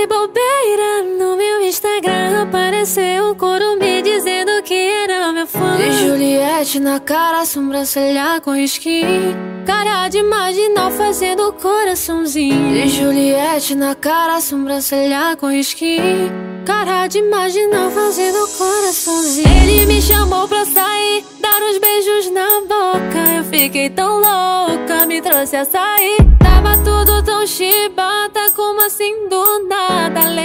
de bobeira no meu Instagram Apareceu um coro me dizendo que era meu fã. De Juliette na cara, sobrancelha com risquinho Cara de marginal fazendo coraçãozinho. De Juliette na cara, sobrancelha com risquinho Cara de marginal fazendo coraçãozinho. Ele me chamou pra sair, dar uns beijos na boca. Eu fiquei tão louca, me trouxe a sair. Tava tudo tão chibata, como assim do nada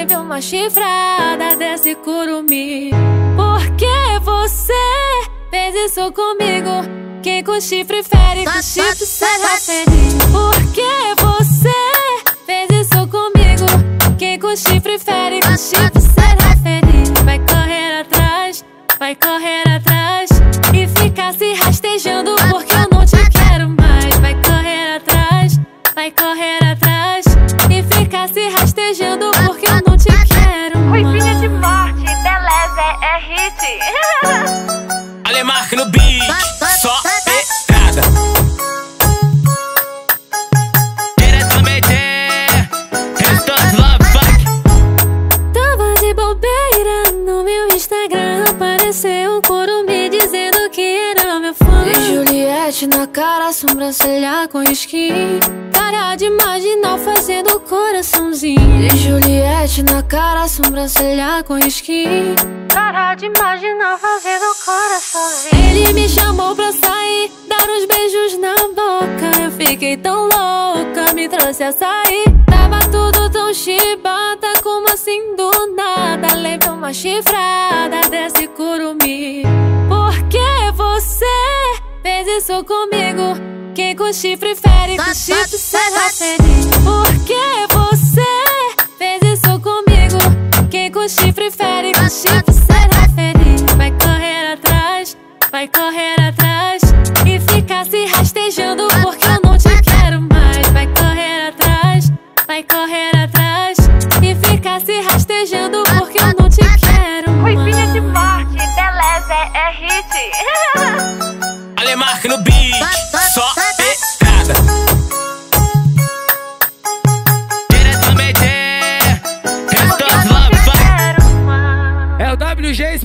Levei uma chifrada desse curumi Por que você fez isso comigo? Quem com chifre fere, com chifre será feliz Por que você fez isso comigo? Quem com chifre fere, com chifre será feliz Vai correr atrás, vai correr atrás. E ficar se rastejando porque eu não te quero mais. Vai correr atrás, vai correr atrás. E ficar se rastejando Ruivinha de morte, Deleuze é hit. Alemarque no beat, só pedrada. Diretamente, Restos Love Fuck Tava de bobeira no meu Instagram Apareceu um coro me dizendo que era meu fã. De Juliette na cara, sobrancelha com Cara de fazendo coraçãozinho De Juliette na cara, sobrancelha com risquinho Cara de marginal fazendo coraçãozinho Ele me chamou pra sair, dar uns beijos na boca. Eu fiquei tão louca, me trouxe a sair. Tava tudo tão chibata, como assim do nada? Levei uma chifrada desse curumi Por que você fez isso comigo? Quem com chifre fere, com chifre será Com chifre fere, com chifre será feliz Vai correr atrás, vai correr atrás E ficar se rastejando porque eu não te quero mais. Vai correr atrás, vai correr atrás E ficar se rastejando porque eu não te quero Ruivinha de mais morte, Deleuze é hit. Alemarque no beat, só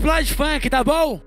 Splash Funk, tá bom?